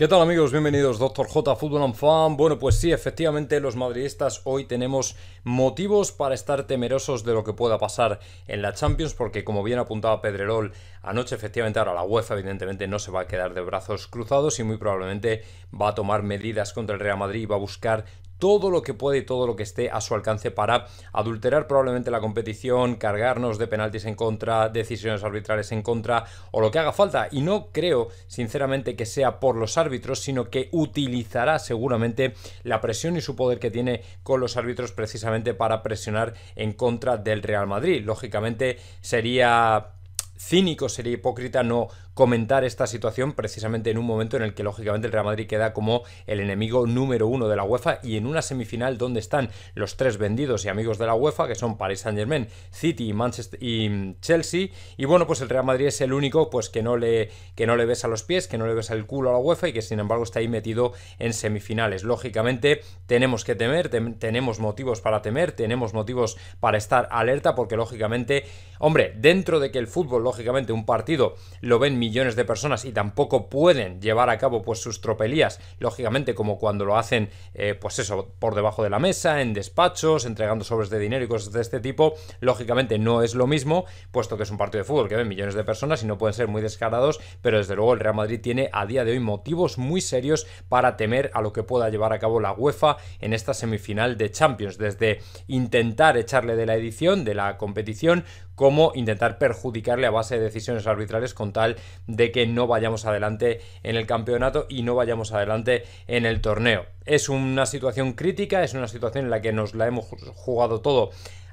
¿Qué tal amigos? Bienvenidos, Dr. J Fútbol and Fan. Bueno, pues sí, efectivamente los madridistas hoy tenemos motivos para estar temerosos de lo que pueda pasar en la Champions, porque como bien apuntaba Pedrerol anoche, efectivamente ahora la UEFA evidentemente no se va a quedar de brazos cruzados y muy probablemente va a tomar medidas contra el Real Madrid y va a buscar todo lo que puede y todo lo que esté a su alcance para adulterar probablemente la competición, cargarnos de penaltis en contra, decisiones arbitrales en contra o lo que haga falta. Y no creo, sinceramente, que sea por los árbitros, sino que utilizará seguramente la presión y su poder que tiene con los árbitros precisamente para presionar en contra del Real Madrid. Lógicamente sería cínico, sería hipócrita no comentar esta situación precisamente en un momento en el que lógicamente el Real Madrid queda como el enemigo número uno de la UEFA y en una semifinal donde están los tres vendidos y amigos de la UEFA que son Paris Saint Germain, City y Manchester y Chelsea y bueno pues el Real Madrid es el único pues que no le que no le besa los pies, que no le besa el culo a la UEFA y que sin embargo está ahí metido en semifinales. Lógicamente tenemos que temer, tenemos motivos para temer, tenemos motivos para estar alerta porque lógicamente, hombre, dentro de que el fútbol lógicamente un partido lo ven millones de personas y tampoco pueden llevar a cabo pues sus tropelías, lógicamente como cuando lo hacen eh, pues eso, por debajo de la mesa, en despachos, entregando sobres de dinero y cosas de este tipo, lógicamente no es lo mismo, puesto que es un partido de fútbol que ven millones de personas y no pueden ser muy descarados, pero desde luego el Real Madrid tiene a día de hoy motivos muy serios para temer a lo que pueda llevar a cabo la UEFA en esta semifinal de Champions, desde intentar echarle de la edición, de la competición, como intentar perjudicarle a base de decisiones arbitrales con tal de que no vayamos adelante en el campeonato y no vayamos adelante en el torneo. Es una situación crítica, es una situación en la que nos la hemos jugado todo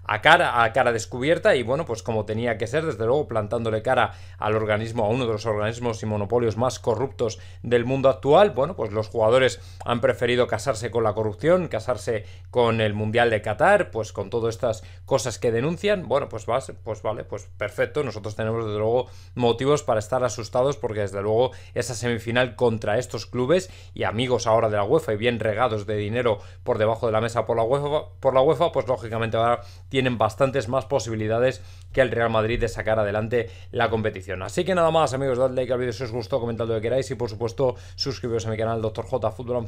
a cara, a cara descubierta y bueno, pues como tenía que ser, desde luego plantándole cara al organismo, a uno de los organismos y monopolios más corruptos del mundo actual, bueno, pues los jugadores han preferido casarse con la corrupción, casarse con el Mundial de Qatar, pues con todas estas cosas que denuncian, bueno, pues, va, pues vale, pues perfecto, nosotros tenemos desde luego motivos para estar asustados porque desde luego esa semifinal contra estos clubes y amigos ahora de la UEFA y bien regados de dinero por debajo de la mesa por la UEFA, por la UEFA pues lógicamente ahora tienen bastantes más posibilidades que el Real Madrid de sacar adelante la competición. Así que nada más, amigos, dadle like al vídeo si os gustó, comentad lo que queráis y por supuesto suscribiros a mi canal Dr. J Fútbol Fan.